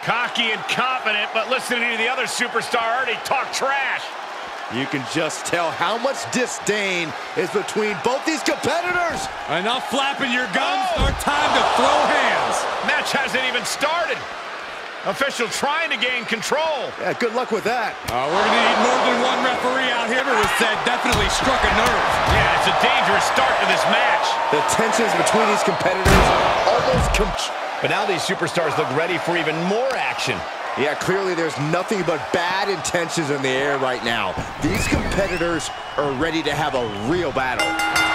Cocky and confident, but listening to the other superstar already talk trash. You can just tell how much disdain is between both these competitors. Enough flapping your guns. oh. time to throw hands. Match hasn't even started. Official trying to gain control. Yeah, good luck with that. Uh, we're going to need more than one referee out here. It was said definitely struck a nerve. Yeah, it's a dangerous start to this match. The tensions between these competitors almost... but now these superstars look ready for even more action. Yeah, clearly there's nothing but bad intentions in the air right now. These competitors are ready to have a real battle.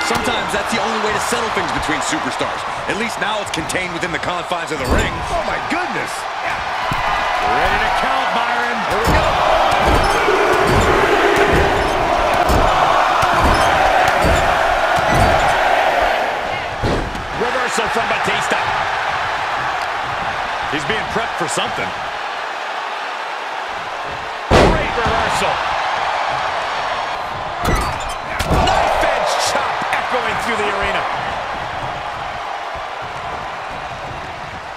Sometimes that's the only way to settle things between superstars. At least now it's contained within the confines of the ring. Oh, my goodness. Ready to count, Byron. Here we go. Reversal from Batista. He's being prepped for something. Great reversal. Knife edge chop echoing through the arena.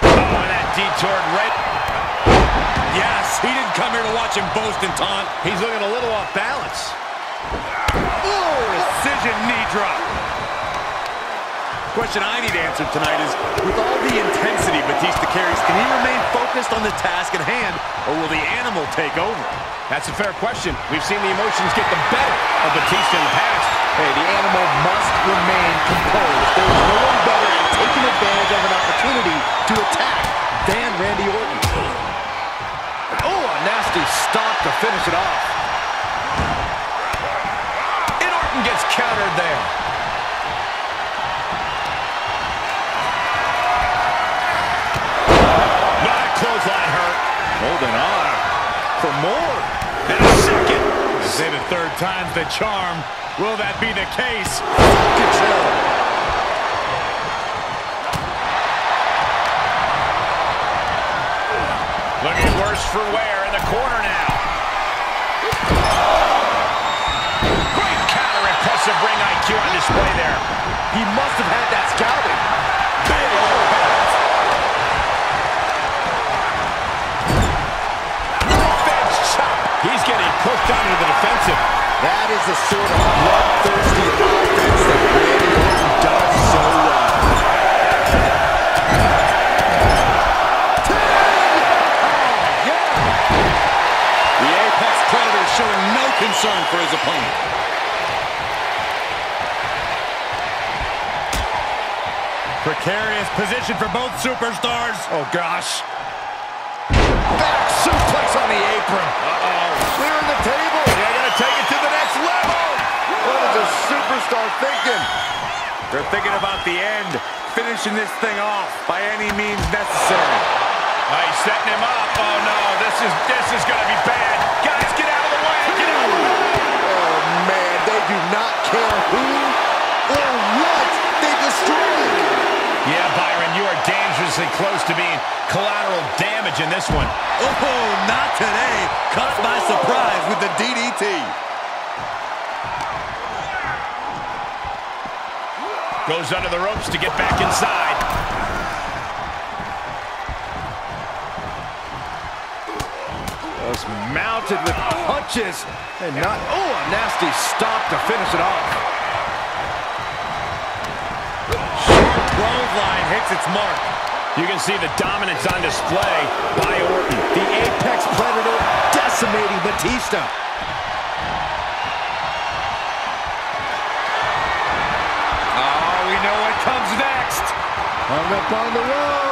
Oh, and that detoured right. Yes, he didn't come here to watch him boast and taunt. He's looking a little off balance. Ooh, precision knee drop. Question I need answered tonight is, with all the intensity Batista carries, can he remain focused on the task at hand, or will the animal take over? That's a fair question. We've seen the emotions get the better of Batista in the past. Hey, the animal must remain composed. There's no one better at taking advantage of an opportunity to attack than Randy Orton. Oh, a nasty stop to finish it off. And Orton gets countered there. Holding on for more. And a second. They say the third time's the charm. Will that be the case? Control. Looking worse for wear in the corner now. Great counter, impressive ring IQ on display there. He must have had that scouting. Pushed down to the defensive. That is the sort of bloodthirsty offense that Randy Orton does so well. Oh, the Apex Predator showing no concern for his opponent. Precarious position for both superstars. Oh, gosh. Back on the apron. Uh-oh. Clearing the table. They're going to take it to the next level. What is a superstar thinking? They're thinking about the end, finishing this thing off by any means necessary. Oh, he's setting him up. Oh, no. This is, this is going to be bad. Guys, get out of the way. Get out of the way. Oh, man. They do not care who or what they destroy. Yeah, Byron, you are dangerously close to being collateral damage in this one. Oh, not today. Caught by surprise with the DDT. Goes under the ropes to get back inside. Was mounted with punches and not, oh, a nasty stop to finish it off. clothesline hits its mark. You can see the dominance on display by Orton. The Apex Predator decimating Batista. Oh, we know what comes next. Hung up on the rope.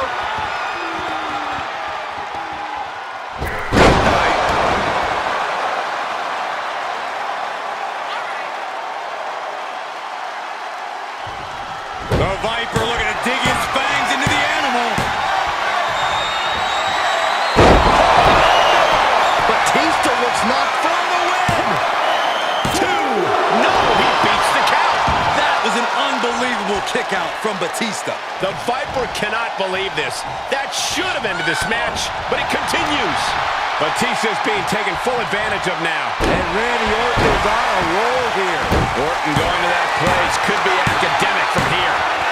Kick out from Batista. The Viper cannot believe this. That should have ended this match, but it continues. Batista's being taken full advantage of now. And Randy Orton is on a roll here. Orton going to that place could be academic from here.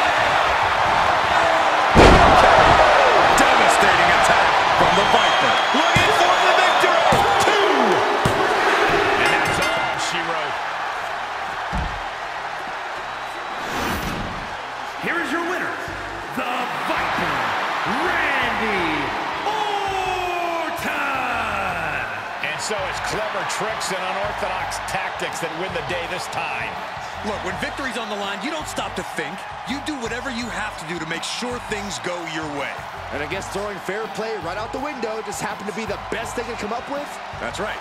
So it's clever tricks and unorthodox tactics that win the day this time. Look, when victory's on the line, you don't stop to think. You do whatever you have to do to make sure things go your way. And I guess throwing fair play right out the window just happened to be the best they could come up with. That's right.